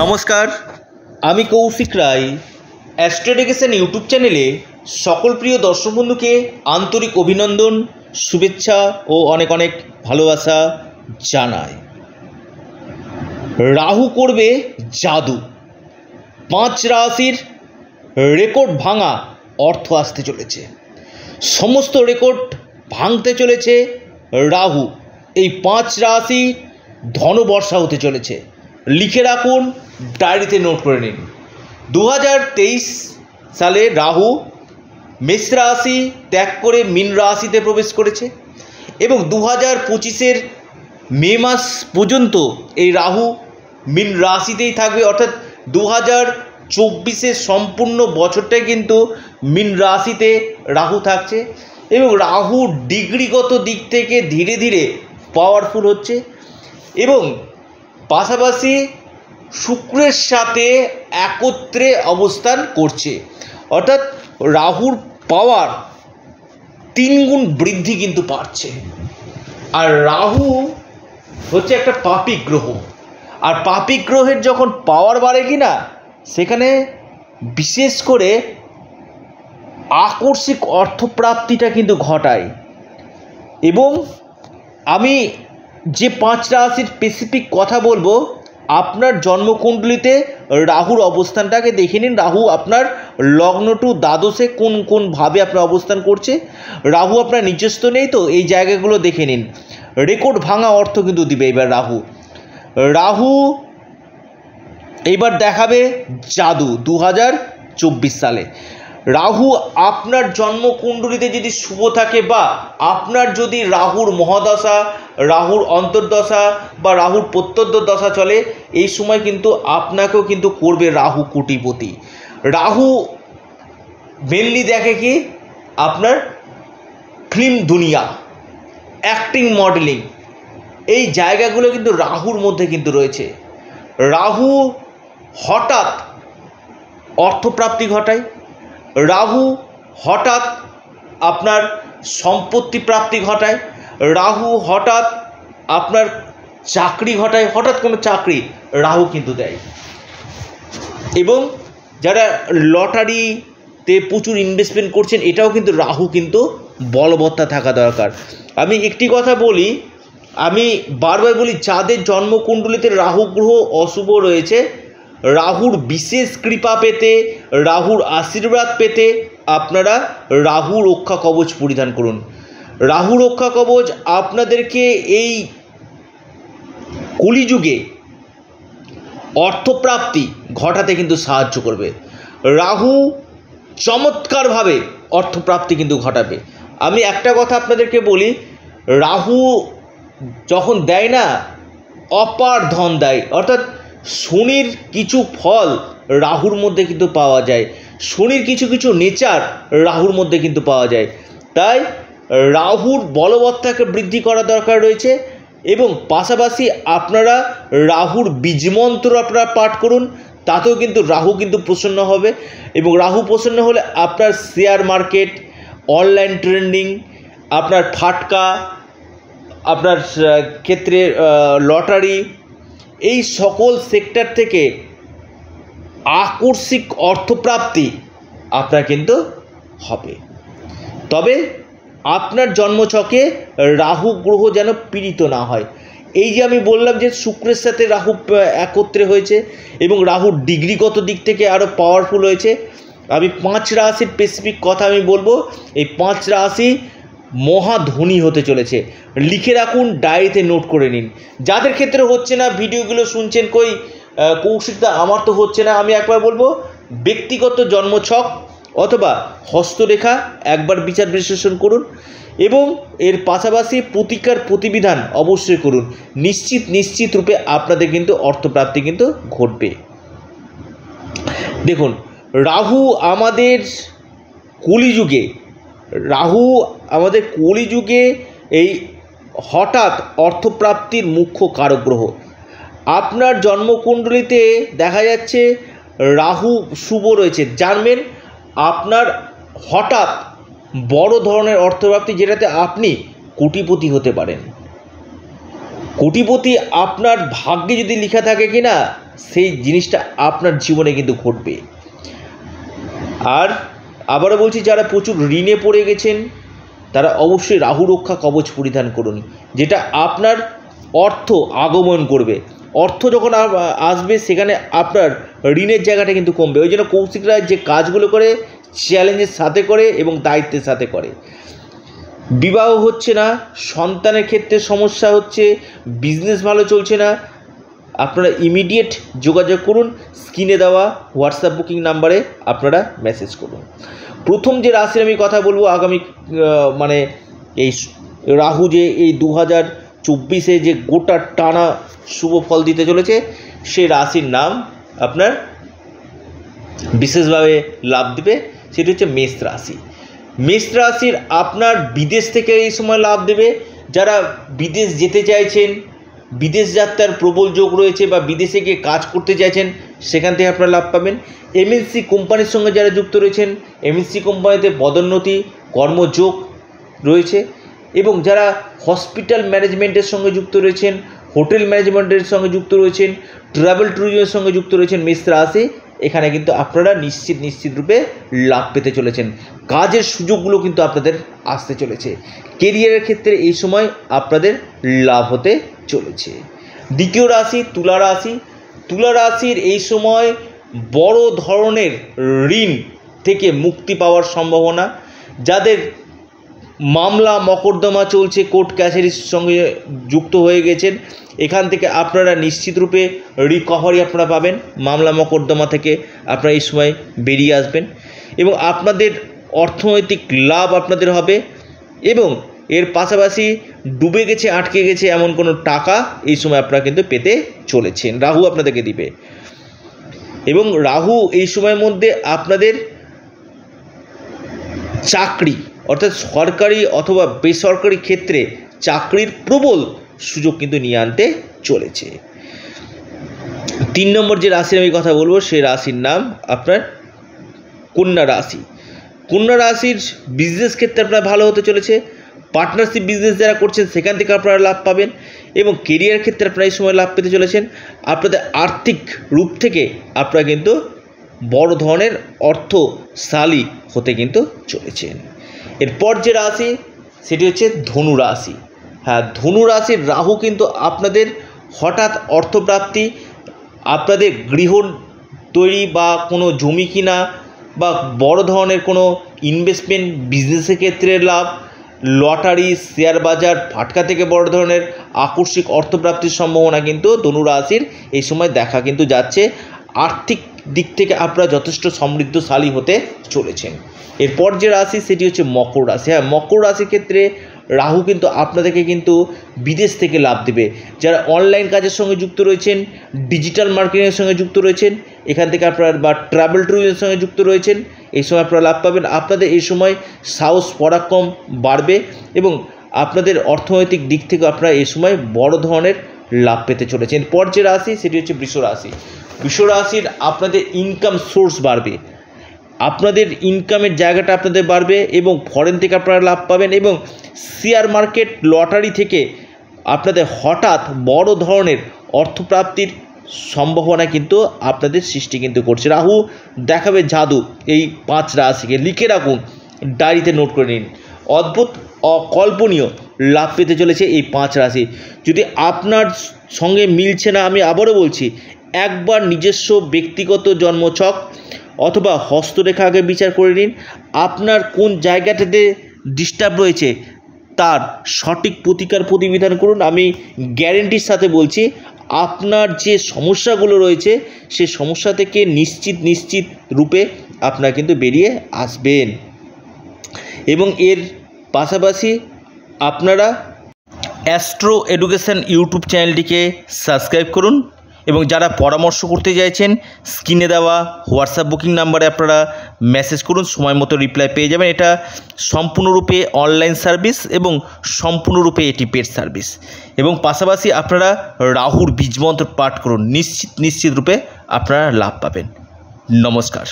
নমস্কার, আমি কৌশিক রায়। অ্যাস্ট্রোডিকেশন ইউটিউব চ্যানেলে সকল প্রিয় দর্শক বন্ধুকে আন্তরিক অভিনন্দন, শুভেচ্ছা ও অনেক অনেক ভালোবাসা জানাই। রাহু করবে জাদু। পাঁচ রাশির রেকর্ড ভাঙা অর্থ আসতে চলেছে। সমস্ত রেকর্ড ভাঙতে চলেছে রাহু। এই পাঁচ রাশি ধনবর্ষা হতে চলেছে। লিখে রাখুন ডায়েরিতে নোট করে নিন। দু হাজার তেইশ সালে রাহু মেষ রাশি ত্যাগ করে মীন রাশিতে প্রবেশ করেছে এবং দু হাজার পঁচিশের মে মাস পর্যন্ত এই রাহু মীন রাশিতেই থাকবে। অর্থাৎ দু হাজার চব্বিশের সম্পূর্ণ বছরটাই কিন্তু মীন রাশিতে রাহু থাকছে এবং রাহু ডিগ্রিগত দিক থেকে ধীরে ধীরে পাওয়ারফুল হচ্ছে এবং পাশাপাশি শুক্রের সাথে একত্রে অবস্থান করছে। অর্থাৎ রাহুর পাওয়ার তিন গুণ বৃদ্ধি কিন্তু পাচ্ছে। আর রাহু হচ্ছে একটা পাপি গ্রহ। আর পাপি গ্রহের যখন পাওয়ার বাড়ে কি না সেখানে বিশেষ করে আকস্মিক অর্থপ্রাপ্তিটা কিন্তু ঘটায়। এবং আমি যে পাঁচ রাশির স্পেসিফিক কথা বলব আপনার জন্মকুণ্ডলিতে রাহুর অবস্থানটাকে দেখে নিন। রাহু আপনার লগ্ন টু দ্বাদশে কোন কোন ভাবে আপনার অবস্থান করছে? রাহু আপনার নিজস্ব নেই তো, এই জায়গাগুলো দেখে নিন। রেকর্ড ভাঙা অর্থ কিন্তু দিবে এবার রাহু। রাহু এবার দেখাবে জাদু দু হাজার চব্বিশ সালে। রাহু আপনার জন্মকুণ্ডলিতে যদি শুভ থাকে বা আপনার যদি রাহুর মহাদশা, রাহুর অন্তর্দশা বা রাহুর প্রত্যর্দ দশা চলে, এই সময় কিন্তু আপনাকেও কিন্তু করবে রাহু কুটিপতি। রাহু মেনলি দেখে কি? আপনার ফিল্ম দুনিয়া অ্যাক্টিং মডেলিং এই জায়গাগুলো কিন্তু রাহুর মধ্যে কিন্তু রয়েছে। রাহু হঠাৎ অর্থপ্রাপ্তি ঘটায় রাহু হঠাৎ আপনার সম্পত্তি প্রাপ্তি ঘটায়, রাহু হঠাৎ আপনার চাকরি ঘটায়, হঠাৎ কোনো চাকরি রাহু কিন্তু দেয়। এবং যারা লটারিতে প্রচুর ইনভেস্টমেন্ট করছেন, এটাও কিন্তু রাহু কিন্তু বলবত্তা থাকা দরকার। আমি একটি কথা বলি, আমি বারবার বলি, যাদের জন্মকুণ্ডলিতে রাহু গ্রহ অশুভ রয়েছে রাহুর বিশেষ কৃপা পেতে, রাহুর আশীর্বাদ পেতে আপনারা রাহু রক্ষা কবচ পরিধান করুন। রাহু রক্ষা কবচ আপনাদেরকে এই কলিযুগে অর্থপ্রাপ্তি ঘটাতে কিন্তু সাহায্য করবে। রাহু চমৎকারভাবে অর্থপ্রাপ্তি কিন্তু ঘটাবে। আমি একটা কথা আপনাদেরকে বলি, রাহু যখন দেয় না, অপার ধন দেয়। অর্থাৎ শনির কিছু ফল রাহুর মধ্যে কিন্তু পাওয়া যায়। শনির কিছু কিছু নেচার রাহুর মধ্যে কিন্তু পাওয়া যায়। তাই রাহুর বলবত্তাকে বৃদ্ধি করা দরকার রয়েছে এবং পাশাপাশি আপনারা রাহুর বীজমন্ত্র আপনারা পাঠ করুন, তাতেও কিন্তু রাহু কিন্তু প্রসন্ন হবে এবং রাহু প্রসন্ন হলে আপনার শেয়ার মার্কেট, অনলাইন ট্রেন্ডিং, আপনার ফাটকা, আপনার ক্ষেত্রে লটারি এই সকল সেক্টর থেকে আকস্মিক অর্থপ্রাপ্তি আপনার কিন্তু হবে। তবে আপনার জন্মছকে রাহু গ্রহ যেন পীড়িত না হয়। এই যে আমি বললাম যে শুক্রের সাথে রাহু একত্রে হয়েছে এবং রাহুর ডিগ্রিগত দিক থেকে আরও পাওয়ারফুল হয়েছে। আমি পাঁচ রাশির স্পেসিফিক কথা আমি বলব। এই পাঁচ রাশি মহাধনী হতে চলেছে। লিখে রাখুন, ডায়েরিতে নোট করে নিন। যাদের ক্ষেত্রে হচ্ছে না, ভিডিওগুলো শুনছেন কই? কৌশিকদা আমার তো হচ্ছে না, আমি একবার বলব, ব্যক্তিগত জন্মছক অথবা হস্তরেখা একবার বিচার বিশ্লেষণ করুন এবং এর পাশাপাশি প্রতিকার প্রতিবিধান অবশ্যই করুন। নিশ্চিত নিশ্চিত রূপে আপনাদের কিন্তু অর্থপ্রাপ্তি কিন্তু ঘটবে। দেখুন, রাহু আমাদের কলিযুগে, রাহু আমাদের কলিযুগে এই হঠাৎ অর্থপ্রাপ্তির মুখ্য কারক গ্রহ আপনার জন্মকুণ্ডলিতে দেখা যাচ্ছে রাহু শুভ রয়েছে। জানবেন আপনার হঠাৎ বড় ধরনের অর্থপ্রাপ্তি যেটাতে আপনি কোটিপতি হতে পারেন। কোটিপতি আপনার ভাগ্যে যদি লেখা থাকে কি না সেই জিনিসটা আপনার জীবনে কিন্তু ঘটবে। আর আবারও বলছি, যারা প্রচুর ঋণে পড়ে গেছেন তারা অবশ্যই রাহু রক্ষা কবচ পরিধান করুন, যেটা আপনার অর্থ আগমন করবে। অর্থ যখন আসবে, সেখানে আপনার ঋণের জায়গাটা কিন্তু কমবে। ওই জন্য কৌশিকরা যে কাজগুলো করে, চ্যালেঞ্জের সাথে করে এবং দায়িত্বের সাথে করে। বিবাহ হচ্ছে না, সন্তানের ক্ষেত্রে সমস্যা হচ্ছে, বিজনেস ভালো চলছে না আপনারা ইমিডিয়েট যোগাযোগ করুন স্ক্রিনে দেওয়া হোয়াটসঅ্যাপ বুকিং নাম্বারে আপনারা মেসেজ করুন। প্রথম যে রাশির আমি কথা বলব, আগামী মানে এই রাহু যে এই দু হাজার চব্বিশে যে গোটা টানা শুভ ফল দিতে চলেছে সেই রাশির নাম আপনার বিশেষভাবে লাভ দেবে, সেটি হচ্ছে মেষ রাশি। মেষ রাশির আপনার বিদেশ থেকে এই সময় লাভ দেবে, যারা বিদেশ যেতে চাইছেন বিদেশ যাত্রার প্রবল যোগ রয়েছে বা বিদেশে গিয়ে কাজ করতে চাইছেন, সেখান থেকে আপনারা লাভ পাবেন। এমএনসি কোম্পানির সঙ্গে যারা যুক্ত রয়েছেন এমএনসি কোম্পানিতে পদোন্নতি, কর্মযোগ রয়েছে এবং যারা হসপিটাল ম্যানেজমেন্টের সঙ্গে যুক্ত রয়েছেন হোটেল ম্যানেজমেন্টের সঙ্গে যুক্ত রয়েছেন ট্রাভেল ট্যুরিজমের সঙ্গে যুক্ত রয়েছেন মিশ্রা আসে, এখানে কিন্তু আপনারা নিশ্চিত নিশ্চিত রূপে লাভ পেতে চলেছেন। কাজের সুযোগগুলো কিন্তু আপনাদের আসতে চলেছে। কেরিয়ারের ক্ষেত্রে এই সময় আপনাদের লাভ হতে চলেছে। দ্বিতীয় রাশি তুলা রাশি। তুলা রাশির এই সময় বড় ধরনের ঋণ থেকে মুক্তি পাওয়ার সম্ভাবনা। যাদের মামলা মকদ্দমা চলছে, কোর্ট ক্যাচারির সঙ্গে যুক্ত হয়ে গেছেন, এখান থেকে আপনারা নিশ্চিত রূপে রিকভারি আপনারা পাবেন। মামলা মকদ্দমা থেকে আপনারা এই সময় বেরিয়ে আসবেন। এবং আপনাদের অর্থনৈতিক লাভ আপনাদের হবে। এবং এর পাশাপাশি ডুবে গেছে, আটকে গেছে এমন কোনো টাকা এই সময় আপনারা কিন্তু পেতে চলেছেন। রাহু আপনাদেরকে দিবে। এবং রাহু এই সময়ের মধ্যে আপনাদের চাকরি, অর্থাৎ সরকারি অথবা বেসরকারি ক্ষেত্রে চাকরির প্রবল সুযোগ কিন্তু নিয়ে আনতে চলেছে। তিন নম্বর যে রাশির আমি কথা বলব সেই রাশির নাম আপনার কন্যা রাশি। কন্যা রাশির বিজনেস ক্ষেত্রে আপনার ভালো হতে চলেছে। পার্টনারশিপ বিজনেস যারা করছেন, সেখান থেকে আপনারা লাভ পাবেন এবং কেরিয়ার ক্ষেত্রে আপনারা এই সময় লাভ পেতে চলেছেন। আপনাদের আর্থিক রূপ থেকে আপনারা কিন্তু বড় ধরনের অর্থশালী হতে কিন্তু চলেছেন। এরপর যে রাশি, সেটি হচ্ছে ধনু রাশি। হ্যাঁ ধনু রাশির রাহু কিন্তু আপনাদের হঠাৎ অর্থপ্রাপ্তি, আপনাদের গৃহ তৈরি বা কোনো জমি কিনা বা বড় ধরনের কোনো ইনভেস্টমেন্ট বিজনেসের ক্ষেত্রে লাভ লটারি, শেয়ার বাজার, ফাটকা থেকে বড় ধরনের আকস্মিক অর্থপ্রাপ্তির সম্ভাবনা কিন্তু ধনু রাশির এই সময় দেখা কিন্তু যাচ্ছে। আর্থিক দিক থেকে আপনারা যথেষ্ট সমৃদ্ধশালী হতে চলেছেন। এরপর যে রাশি, সেটি হচ্ছে মকর রাশি। হ্যাঁ মকর রাশির ক্ষেত্রে রাহু কিন্তু আপনাদেরকে কিন্তু বিদেশ থেকে লাভ দেবে। যারা অনলাইন কাজের সঙ্গে যুক্ত রয়েছেন, ডিজিটাল মার্কেটিংয়ের সঙ্গে যুক্ত রয়েছেন এখান থেকে আপনারা বা ট্রাভেল ট্যুরিজমের সঙ্গে যুক্ত রয়েছেন, এই সময় আপনারা লাভ পাবেন। আপনাদের এই সময় সাহস, পরাক্রম বাড়বে এবং আপনাদের অর্থনৈতিক দিক থেকে আপনারা এই সময় বড় ধরনের লাভ পেতে চলেছেন। এরপর যে রাশি, সেটি হচ্ছে বৃষ রাশি। বৃষ রাশির আপনাদের ইনকাম সোর্স বাড়বে। আপনাদের ইনকামের জায়গাটা আপনাদের বাড়বে এবং ফরেন থেকে আপনারা লাভ পাবেন এবং শেয়ার মার্কেট লটারি থেকে আপনাদের হঠাৎ বড় ধরনের অর্থপ্রাপ্তির সম্ভাবনা কিন্তু আপনাদের সৃষ্টি কিন্তু করছে। রাহু, দেখাবে জাদু, এই পাঁচ রাশিকে। লিখে রাখুন, ডায়েরিতে নোট করে নিন। অদ্ভুত, অকল্পনীয় লাভ পেতে চলেছে এই পাঁচ রাশি। যদি আপনার সঙ্গে মিলছে না, আমি আবারও বলছি, একবার নিজস্ব ব্যক্তিগত জন্মছক অথবা হস্তরেখা আগে বিচার করে নিন। আপনার কোন জায়গাটাতে ডিস্টার্ব রয়েছে, তার সঠিক প্রতিকার প্রতিবিধান করুন। আমি গ্যারেন্টির সাথে বলছি আপনার যে সমস্যাগুলো রয়েছে, সে সমস্যা থেকে নিশ্চিত নিশ্চিত রূপে আপনারা কিন্তু বেরিয়ে আসবেন। এবং এর পাশাপাশি আপনারা অ্যাস্ট্রো এডুকেশান ইউটিউব চ্যানেলটিকে সাবস্ক্রাইব করুন। এবং যারা পরামর্শ করতে চাইছেন, স্ক্রিনে দেওয়া হোয়াটসঅ্যাপ বুকিং নাম্বারে আপনারা মেসেজ করুন, সময় মতো রিপ্লাই পেয়ে যাবেন। এটা সম্পূর্ণরূপে অনলাইন সার্ভিস এবং সম্পূর্ণরূপে এটি পেড সার্ভিস এবং পাশাপাশি আপনারা রাহুর বীজমন্ত্র পাঠ করুন। নিশ্চিত, নিশ্চিতরূপে আপনারা লাভ পাবেন। নমস্কার।